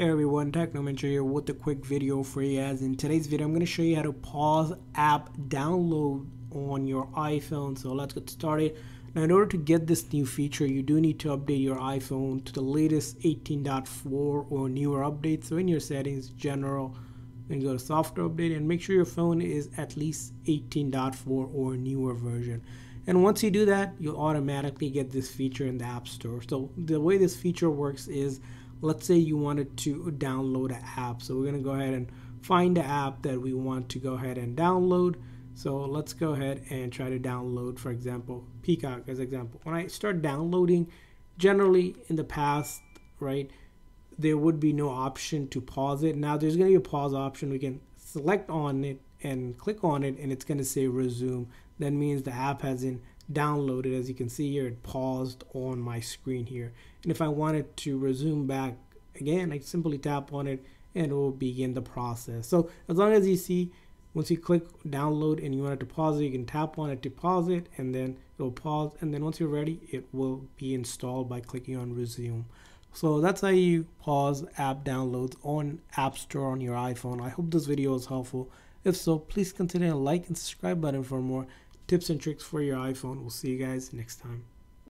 Hey everyone, Technomentary here with a quick video for you guys. In today's video, I'm going to show you how to pause app download on your iPhone. So let's get started. Now in order to get this new feature, you do need to update your iPhone to the latest 18.4 or newer updates. So in your settings, general, then go to software update and make sure your phone is at least 18.4 or newer version. And once you do that, you'll automatically get this feature in the App Store. So the way this feature works is, let's say you wanted to download an app. So we're gonna go ahead and find the app that we want to go ahead and download. So let's go ahead and try to download, for example, Peacock as example. When I start downloading, generally in the past, right, there would be no option to pause it. Now there's gonna be a pause option. We can select on it and click on it and it's going to say resume that means the app hasn't downloaded as you can see here it paused on my screen here. And if I wanted to resume back again I simply tap on it and it will begin the process. So as long as you see once you click download and you want it to pause it you can tap on it to pause it and then it will pause. And then once you're ready it will be installed by clicking on resume. So that's how you pause app downloads on App Store on your iPhone. I hope this video was helpful. If so, please consider a like and subscribe button for more tips and tricks for your iPhone. We'll see you guys next time.